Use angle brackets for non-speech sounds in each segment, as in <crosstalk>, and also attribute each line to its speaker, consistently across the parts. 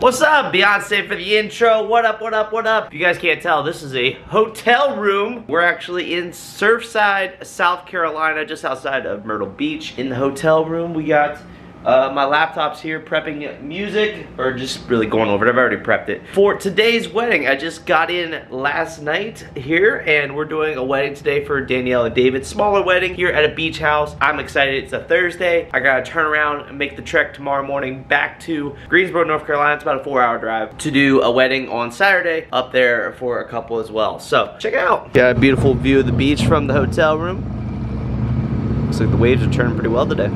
Speaker 1: What's up, Beyonce for the intro. What up, what up, what up? If you guys can't tell, this is a hotel room. We're actually in Surfside, South Carolina, just outside of Myrtle Beach. In the hotel room, we got uh, my laptop's here prepping music, or just really going over it. I've already prepped it. For today's wedding, I just got in last night here, and we're doing a wedding today for Danielle and David. Smaller wedding here at a beach house. I'm excited. It's a Thursday. I gotta turn around and make the trek tomorrow morning back to Greensboro, North Carolina. It's about a four hour drive to do a wedding on Saturday up there for a couple as well. So check it out. Got a beautiful view of the beach from the hotel room. Looks like the waves are turning pretty well today.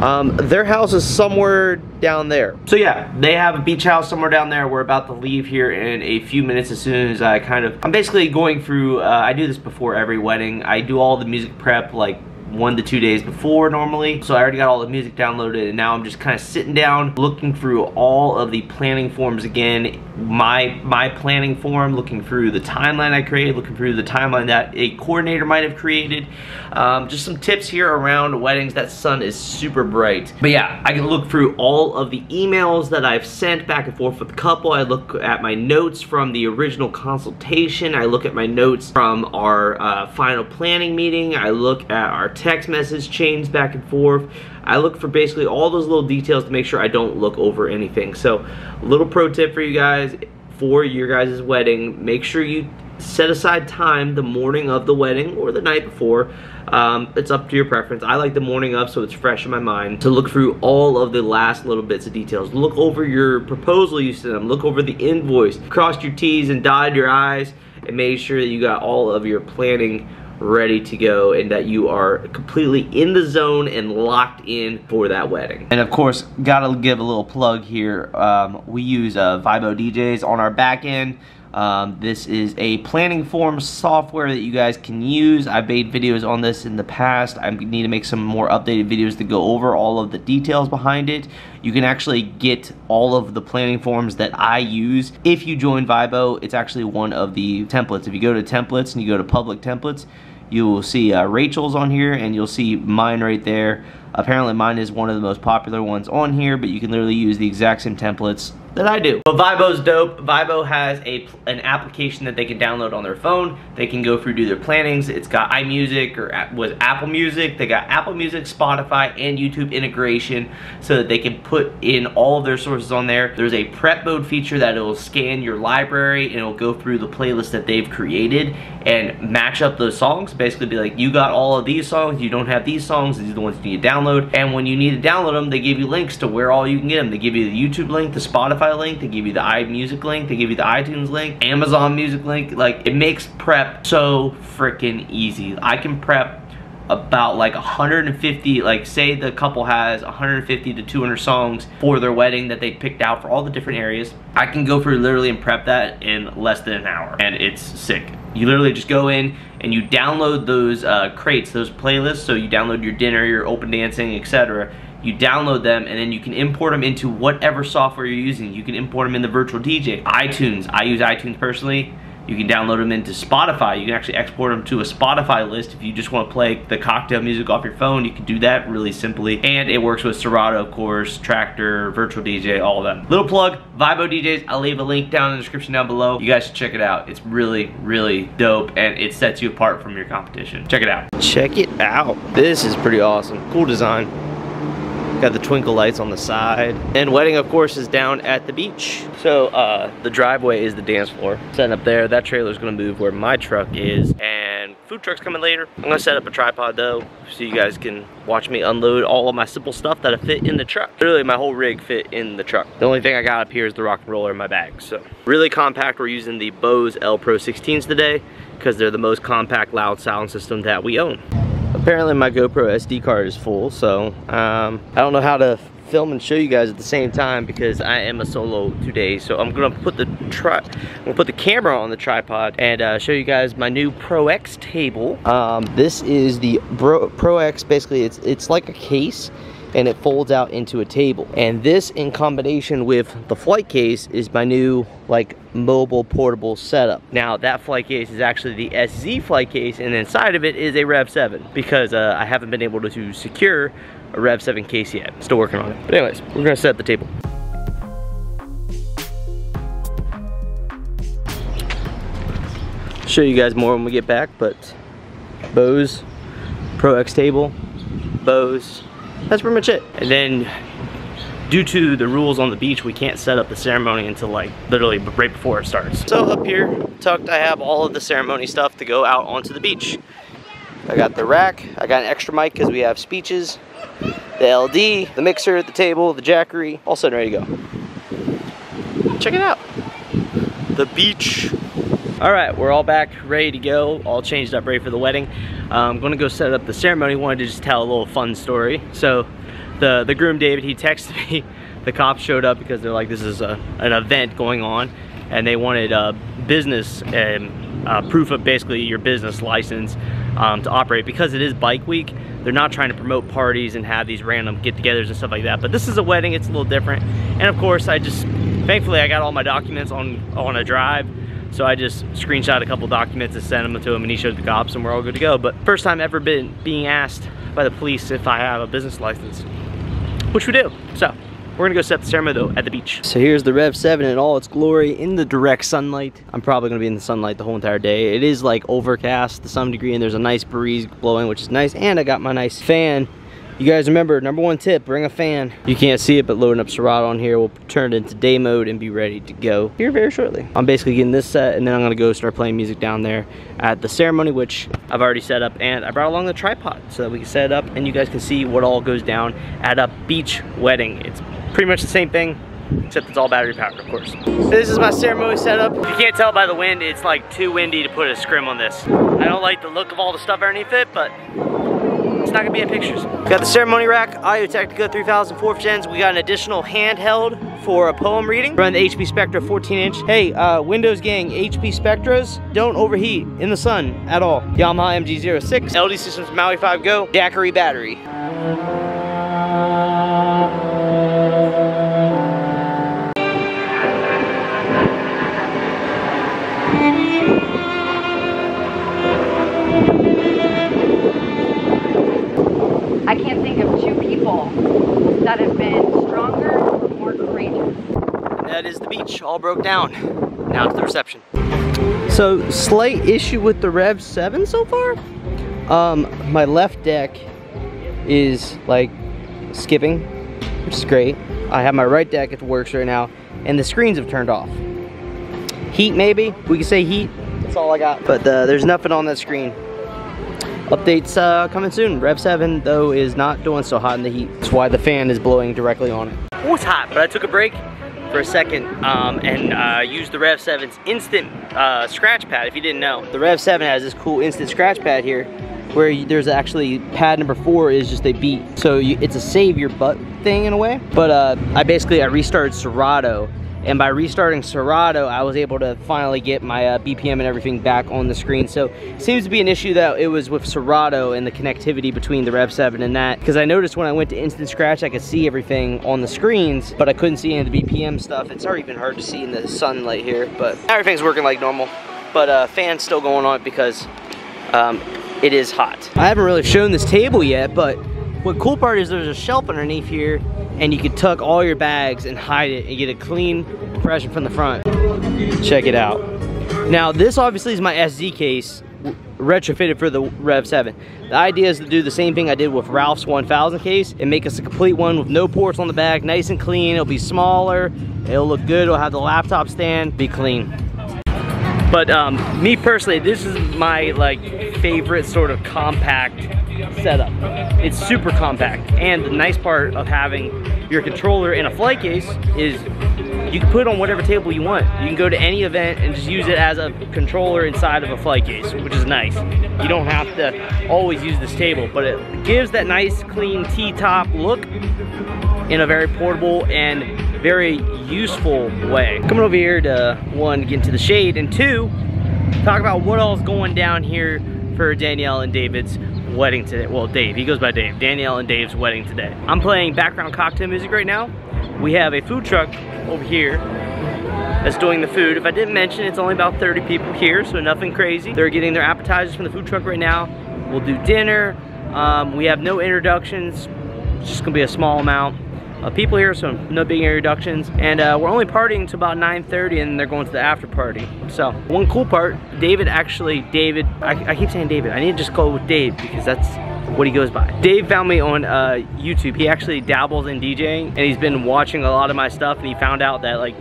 Speaker 1: Um, their house is somewhere down there. So yeah, they have a beach house somewhere down there. We're about to leave here in a few minutes as soon as I kind of, I'm basically going through, uh, I do this before every wedding. I do all the music prep like one to two days before normally. So I already got all the music downloaded and now I'm just kind of sitting down looking through all of the planning forms again. My, my planning form, looking through the timeline I created, looking through the timeline that a coordinator might have created. Um, just some tips here around weddings. That sun is super bright. But yeah, I can look through all of the emails that I've sent back and forth with the couple. I look at my notes from the original consultation. I look at my notes from our uh, final planning meeting. I look at our text message chains back and forth. I look for basically all those little details to make sure I don't look over anything. So, little pro tip for you guys for your guys' wedding, make sure you set aside time the morning of the wedding or the night before. Um, it's up to your preference. I like the morning of so it's fresh in my mind to look through all of the last little bits of details. Look over your proposal you sent them. Look over the invoice. Crossed your T's and dotted your I's and made sure that you got all of your planning ready to go and that you are completely in the zone and locked in for that wedding. And of course, gotta give a little plug here. Um, we use uh, Vibo DJs on our back end. Um, this is a planning form software that you guys can use. I've made videos on this in the past. I need to make some more updated videos to go over all of the details behind it. You can actually get all of the planning forms that I use. If you join Vibo, it's actually one of the templates. If you go to templates and you go to public templates, you will see uh, Rachel's on here and you'll see mine right there. Apparently mine is one of the most popular ones on here, but you can literally use the exact same templates that I do. But Vibo's dope. Vibo has a an application that they can download on their phone. They can go through do their plannings. It's got iMusic or was Apple Music. They got Apple Music, Spotify, and YouTube integration so that they can put in all of their sources on there. There's a prep mode feature that it will scan your library and it'll go through the playlist that they've created and match up those songs. Basically be like, you got all of these songs, you don't have these songs, these are the ones you need to download. And when you need to download them, they give you links to where all you can get them. They give you the YouTube link, the Spotify Spotify link, they give you the iMusic link, they give you the iTunes link, Amazon Music link. Like, it makes prep so freaking easy. I can prep about like 150 like say the couple has 150 to 200 songs for their wedding that they picked out for all the different areas i can go through literally and prep that in less than an hour and it's sick you literally just go in and you download those uh, crates those playlists so you download your dinner your open dancing etc you download them and then you can import them into whatever software you're using. You can import them in the virtual DJ, iTunes. I use iTunes personally. You can download them into Spotify. You can actually export them to a Spotify list if you just want to play the cocktail music off your phone. You can do that really simply. And it works with Serato, of course, Traktor, Virtual DJ, all of them. Little plug, Vibo DJs. I'll leave a link down in the description down below. You guys should check it out. It's really, really dope and it sets you apart from your competition. Check it out. Check it out. This is pretty awesome. Cool design. Got the twinkle lights on the side. And wedding, of course, is down at the beach. So uh, the driveway is the dance floor. Setting up there, that trailer is gonna move where my truck is. And food truck's coming later. I'm gonna set up a tripod though, so you guys can watch me unload all of my simple stuff that I fit in the truck. Literally, my whole rig fit in the truck. The only thing I got up here is the rock and roller in my bag, so. Really compact, we're using the Bose L Pro 16s today because they're the most compact loud sound system that we own. Apparently my GoPro SD card is full, so um, I don't know how to film and show you guys at the same time because I am a solo today. So I'm gonna put the tri I'm gonna put the camera on the tripod and uh, show you guys my new Pro X table. Um, this is the Bro Pro X. Basically, it's it's like a case and it folds out into a table. And this in combination with the flight case is my new like mobile portable setup. Now that flight case is actually the SZ flight case and inside of it is a Rev7 because uh, I haven't been able to secure a Rev7 case yet. Still working on it. But anyways, we're gonna set the table. Show you guys more when we get back, but Bose Pro X table, Bose that's pretty much it. And then due to the rules on the beach, we can't set up the ceremony until like literally right before it starts. So up here, tucked, I have all of the ceremony stuff to go out onto the beach. I got the rack, I got an extra mic because we have speeches, the LD, the mixer, the table, the jackery, all set and ready to go. Check it out. The beach. All right, we're all back, ready to go, all changed up, ready for the wedding. I'm gonna go set up the ceremony. Wanted to just tell a little fun story. So the, the groom, David, he texted <laughs> me. The cops showed up because they're like, this is a, an event going on and they wanted a business and uh, proof of basically your business license um, to operate. Because it is bike week, they're not trying to promote parties and have these random get-togethers and stuff like that. But this is a wedding, it's a little different. And of course, I just, thankfully I got all my documents on, on a drive. So I just screenshot a couple documents and sent them to him and he showed the cops and we're all good to go. But first time ever been being asked by the police if I have a business license which we do. So we're gonna go set the ceremony though at the beach. So here's the Rev 7 in all its glory in the direct sunlight. I'm probably gonna be in the sunlight the whole entire day. It is like overcast to some degree and there's a nice breeze blowing, which is nice. And I got my nice fan you guys remember, number one tip, bring a fan. You can't see it, but loading up Serato on here will turn it into day mode and be ready to go here very shortly. I'm basically getting this set and then I'm gonna go start playing music down there at the ceremony, which I've already set up and I brought along the tripod so that we can set it up and you guys can see what all goes down at a beach wedding. It's pretty much the same thing, except it's all battery powered, of course. This is my ceremony setup. If you can't tell by the wind, it's like too windy to put a scrim on this. I don't like the look of all the stuff underneath it, but not gonna be in pictures. Got the ceremony rack, Audio Technica 3000 4th gens. We got an additional handheld for a poem reading. Run the HP Spectra 14 inch. Hey, uh, Windows gang, HP Spectras don't overheat in the sun at all. Yamaha MG06, LD Systems Maui 5 Go, Jackery battery.
Speaker 2: That have been stronger or more courageous.
Speaker 1: That is the beach, all broke down. Now to the reception. So, slight issue with the Rev 7 so far. Um, my left deck is like skipping, which is great. I have my right deck, it works right now, and the screens have turned off. Heat maybe, we can say heat, that's all I got. But uh, there's nothing on that screen. Updates uh, coming soon. Rev 7, though, is not doing so hot in the heat. That's why the fan is blowing directly on it. Oh, it's hot, but I took a break for a second um, and uh, used the Rev 7's instant uh, scratch pad, if you didn't know. The Rev 7 has this cool instant scratch pad here where there's actually pad number four is just a beat. So you, it's a save your butt thing in a way. But uh, I basically, I restarted Serato and by restarting Serato, I was able to finally get my uh, BPM and everything back on the screen. So seems to be an issue that it was with Serato and the connectivity between the Rev 7 and that. Because I noticed when I went to Instant Scratch, I could see everything on the screens, but I couldn't see any of the BPM stuff. It's already been hard to see in the sunlight here, but everything's working like normal. But uh, fan's still going on because um, it is hot. I haven't really shown this table yet, but what cool part is there's a shelf underneath here and you can tuck all your bags and hide it and get a clean impression from the front. Check it out. Now this obviously is my SD case retrofitted for the Rev 7. The idea is to do the same thing I did with Ralph's 1000 case and make us a complete one with no ports on the back, nice and clean. It'll be smaller, it'll look good, it'll have the laptop stand, be clean. But um, me personally, this is my like favorite sort of compact setup. It's super compact. And the nice part of having your controller in a flight case is you can put it on whatever table you want. You can go to any event and just use it as a controller inside of a flight case, which is nice. You don't have to always use this table, but it gives that nice clean T-top look in a very portable and very useful way. Coming over here to one, get into the shade, and two, talk about what all's going down here for Danielle and David's wedding today. Well, Dave, he goes by Dave. Danielle and Dave's wedding today. I'm playing background cocktail music right now. We have a food truck over here that's doing the food. If I didn't mention, it's only about 30 people here, so nothing crazy. They're getting their appetizers from the food truck right now. We'll do dinner. Um, we have no introductions. It's just gonna be a small amount. Of people here, so no big introductions. And uh, we're only partying to about 9.30 and they're going to the after party. So one cool part, David actually, David, I, I keep saying David, I need to just go with Dave because that's what he goes by. Dave found me on uh, YouTube. He actually dabbles in DJing and he's been watching a lot of my stuff and he found out that like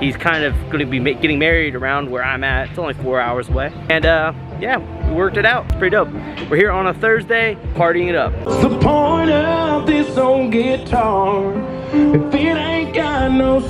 Speaker 1: he's kind of to be getting married around where I'm at. It's only four hours away. And uh, yeah, we worked it out. It's pretty dope. We're here on a Thursday, partying it up.
Speaker 3: the point of this old guitar if it ain't got no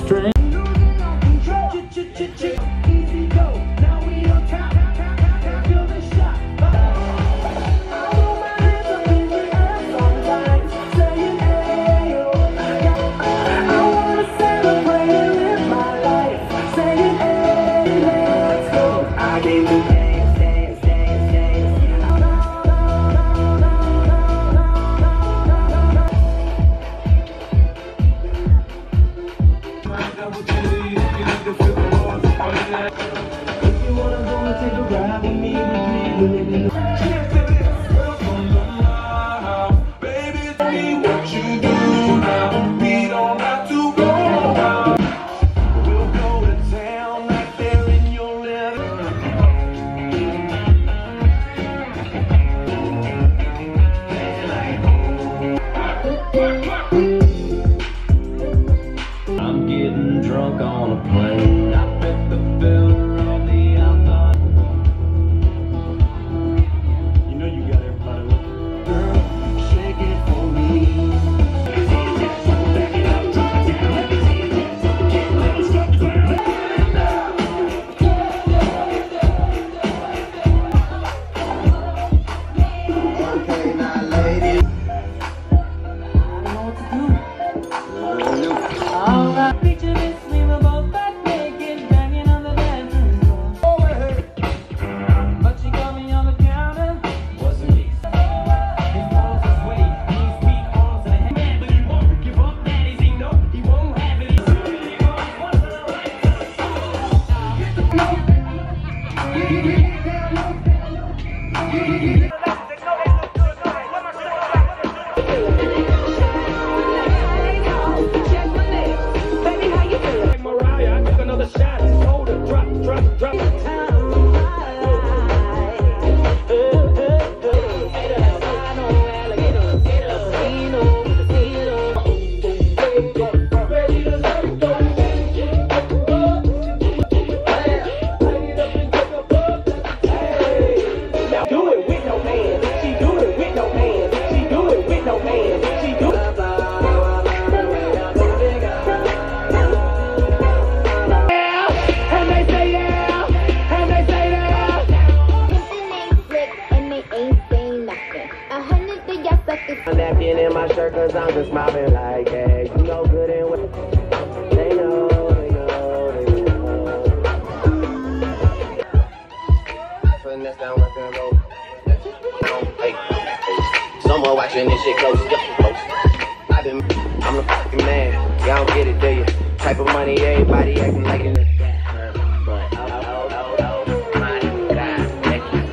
Speaker 3: cause
Speaker 4: I'm just mobbing like, yeah, you know good and well. They know, they know, they know. Finesse down rock and roll. Hey. Someone watching this shit close, yeah, close. I been, I'm the fucking man. Y'all don't get it, do you? Type of money, everybody acting like it.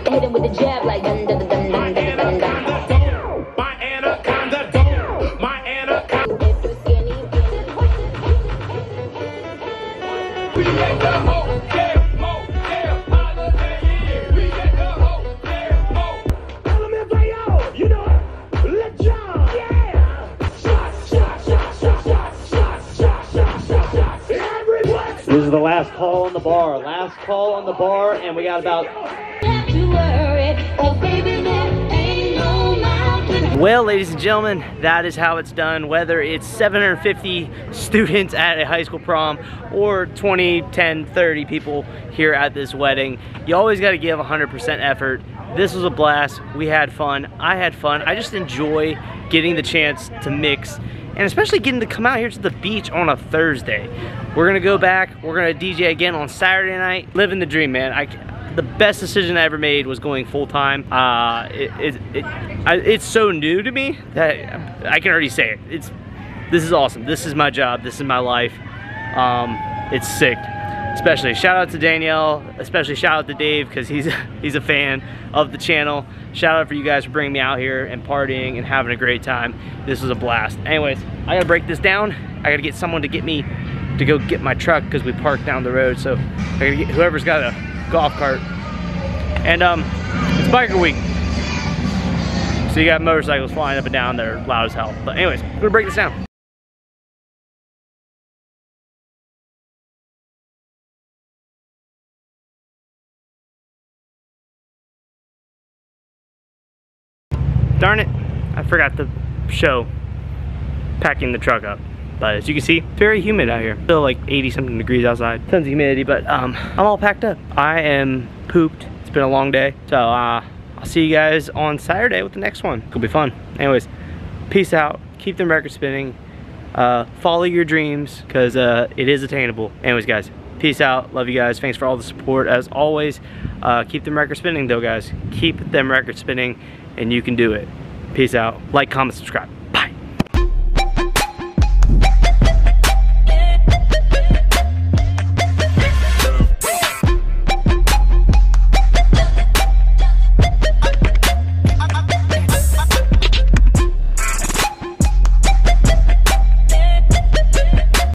Speaker 5: Hit him with the jab like
Speaker 3: that.
Speaker 1: This is the last call on the bar. Last call on the bar, and we got about Well, ladies and gentlemen, that is how it's done. Whether it's 750 students at a high school prom or 20, 10, 30 people here at this wedding, you always got to give 100% effort. This was a blast. We had fun. I had fun. I just enjoy getting the chance to mix and especially getting to come out here to the beach on a Thursday. We're gonna go back. We're gonna DJ again on Saturday night. Living the dream, man. I, the best decision I ever made was going full time. Uh, it, it, it, I, it's so new to me that I can already say it. It's this is awesome. This is my job. This is my life. Um, it's sick. especially shout out to Danielle, especially shout out to Dave because he's <laughs> he's a fan of the channel. Shout out for you guys for bringing me out here and partying and having a great time. This was a blast. Anyways, I gotta break this down. I gotta get someone to get me to go get my truck because we parked down the road. So get whoever's got a golf cart. And um, it's biker week. So you got motorcycles flying up and down there loud as hell. But anyways, I'm gonna break this down. Darn it, I forgot to show packing the truck up. But as you can see, very humid out here. Still like 80 something degrees outside. Tons of humidity, but um, I'm all packed up. I am pooped. It's been a long day. So uh, I'll see you guys on Saturday with the next one. It'll be fun. Anyways, peace out. Keep the record spinning. Uh, follow your dreams because uh, it is attainable. Anyways, guys, peace out. Love you guys. Thanks for all the support as always. Uh, keep them record spinning though, guys. Keep them record spinning and you can do it. Peace out. Like, comment, subscribe.